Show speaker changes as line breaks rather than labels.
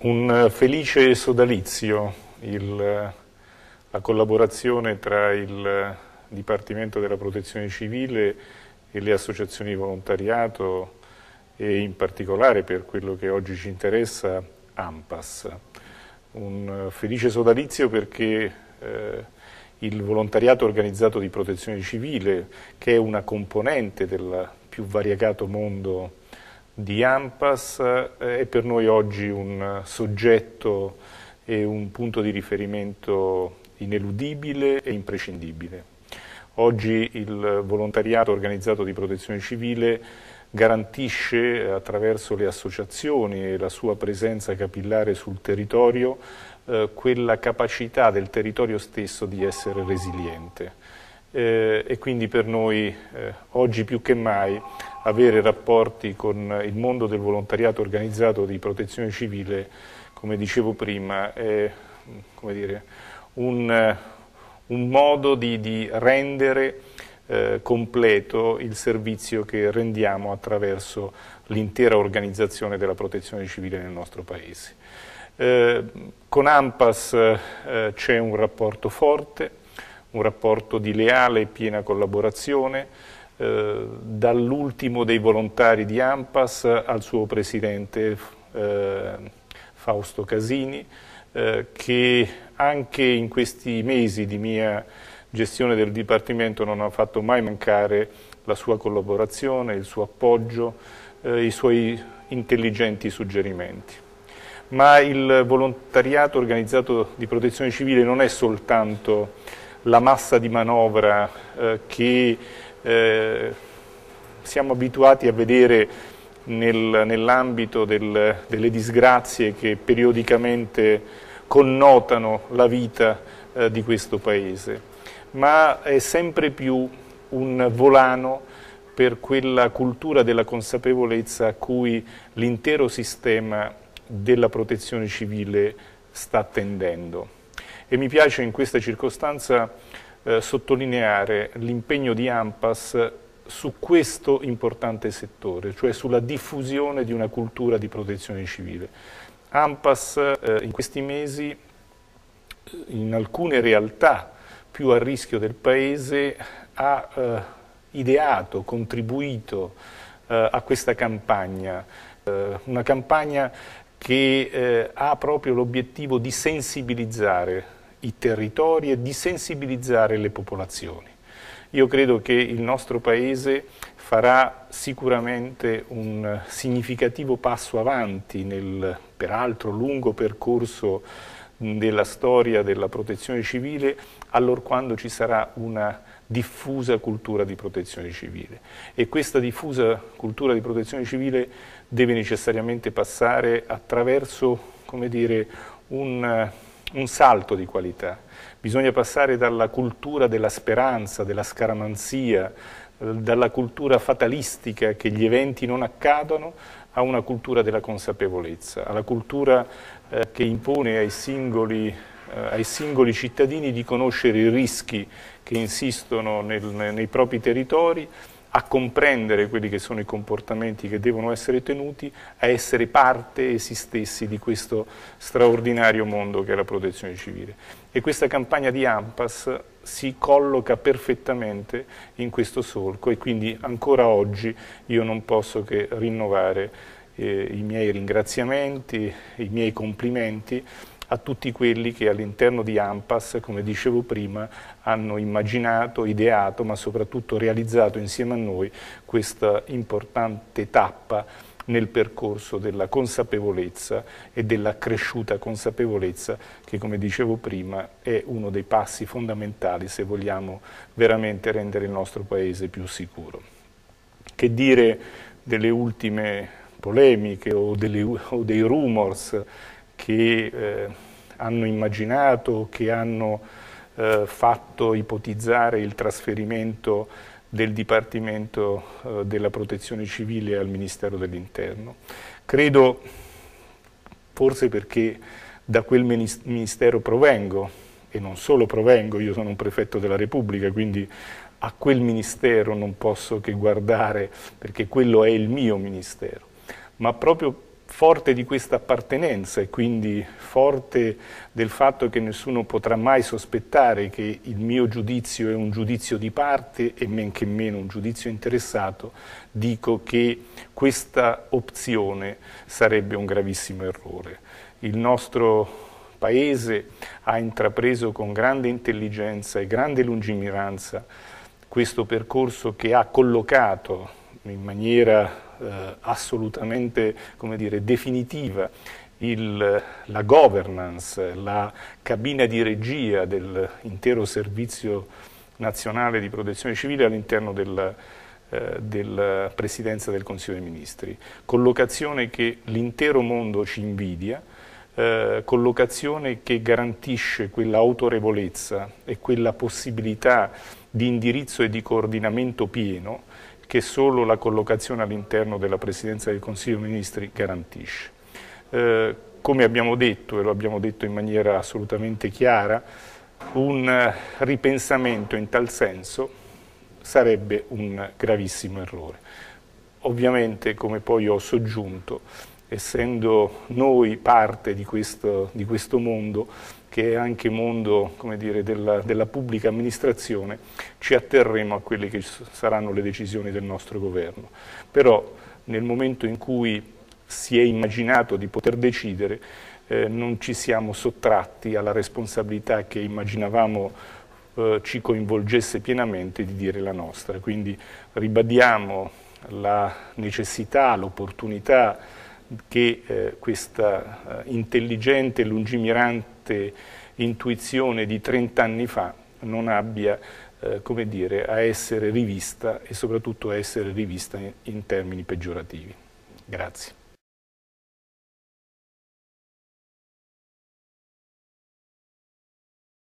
Un felice sodalizio, il, la collaborazione tra il Dipartimento della Protezione Civile e le associazioni di volontariato e in particolare per quello che oggi ci interessa, AMPAS. Un felice sodalizio perché eh, il volontariato organizzato di protezione civile, che è una componente del più variegato mondo di AMPAS è per noi oggi un soggetto e un punto di riferimento ineludibile e imprescindibile. Oggi il volontariato organizzato di protezione civile garantisce attraverso le associazioni e la sua presenza capillare sul territorio eh, quella capacità del territorio stesso di essere resiliente. Eh, e quindi per noi eh, oggi più che mai avere rapporti con il mondo del volontariato organizzato di protezione civile, come dicevo prima, è dire, un, un, modo di, di rendere eh, completo il servizio che rendiamo attraverso l'intera organizzazione della protezione civile nel nostro Paese. Eh, con AMPAS eh, c'è un rapporto forte, un rapporto di leale e piena collaborazione, eh, dall'ultimo dei volontari di AMPAS al suo presidente eh, Fausto Casini, eh, che anche in questi mesi di mia gestione del Dipartimento non ha fatto mai mancare la sua collaborazione, il suo appoggio, eh, i suoi intelligenti suggerimenti. Ma il volontariato organizzato di protezione civile non è soltanto la massa di manovra eh, che eh, siamo abituati a vedere nel, nell'ambito del, delle disgrazie che periodicamente connotano la vita eh, di questo Paese, ma è sempre più un volano per quella cultura della consapevolezza a cui l'intero sistema della protezione civile sta tendendo. E mi piace in questa circostanza eh, sottolineare l'impegno di AMPAS su questo importante settore, cioè sulla diffusione di una cultura di protezione civile. AMPAS eh, in questi mesi, in alcune realtà più a rischio del Paese, ha eh, ideato, contribuito eh, a questa campagna, eh, una campagna che eh, ha proprio l'obiettivo di sensibilizzare i territori e di sensibilizzare le popolazioni. Io credo che il nostro Paese farà sicuramente un significativo passo avanti nel peraltro lungo percorso della storia della protezione civile allorquando ci sarà una diffusa cultura di protezione civile e questa diffusa cultura di protezione civile deve necessariamente passare attraverso come dire, un un salto di qualità. Bisogna passare dalla cultura della speranza, della scaramanzia, dalla cultura fatalistica che gli eventi non accadono, a una cultura della consapevolezza, alla cultura eh, che impone ai singoli, eh, ai singoli, cittadini di conoscere i rischi che insistono nel, nei propri territori a comprendere quelli che sono i comportamenti che devono essere tenuti, a essere parte essi stessi di questo straordinario mondo che è la protezione civile. E questa campagna di AMPAS si colloca perfettamente in questo solco e quindi ancora oggi io non posso che rinnovare eh, i miei ringraziamenti, i miei complimenti a tutti quelli che all'interno di AMPAS, come dicevo prima, hanno immaginato, ideato, ma soprattutto realizzato insieme a noi questa importante tappa nel percorso della consapevolezza e della cresciuta consapevolezza che, come dicevo prima, è uno dei passi fondamentali se vogliamo veramente rendere il nostro Paese più sicuro. Che dire delle ultime polemiche o, delle, o dei rumors che eh, hanno immaginato, che hanno eh, fatto ipotizzare il trasferimento del Dipartimento eh, della Protezione Civile al Ministero dell'Interno. Credo, forse perché da quel ministero provengo, e non solo provengo, io sono un prefetto della Repubblica, quindi a quel ministero non posso che guardare perché quello è il mio ministero, ma proprio forte di questa appartenenza e quindi forte del fatto che nessuno potrà mai sospettare che il mio giudizio è un giudizio di parte e men che meno un giudizio interessato, dico che questa opzione sarebbe un gravissimo errore. Il nostro Paese ha intrapreso con grande intelligenza e grande lungimiranza questo percorso che ha collocato in maniera eh, assolutamente dire, definitiva il, la governance, la cabina di regia dell'intero servizio nazionale di protezione civile all'interno della, eh, della Presidenza del Consiglio dei Ministri. Collocazione che l'intero mondo ci invidia, eh, collocazione che garantisce quella autorevolezza e quella possibilità di indirizzo e di coordinamento pieno che solo la collocazione all'interno della Presidenza del Consiglio dei Ministri garantisce. Eh, come abbiamo detto, e lo abbiamo detto in maniera assolutamente chiara, un ripensamento in tal senso sarebbe un gravissimo errore. Ovviamente, come poi ho soggiunto, essendo noi parte di questo, di questo mondo, che è anche mondo dire, della, della, pubblica amministrazione, ci atterremo a quelle che saranno le decisioni del nostro governo. Però nel momento in cui si è immaginato di poter decidere, eh, non ci siamo sottratti alla responsabilità che immaginavamo eh, ci coinvolgesse pienamente di dire la nostra. Quindi ribadiamo la necessità, l'opportunità che eh, questa eh, intelligente e lungimirante intuizione di 30 anni fa non abbia eh, come dire, a essere rivista e soprattutto a essere rivista in, in termini peggiorativi. Grazie.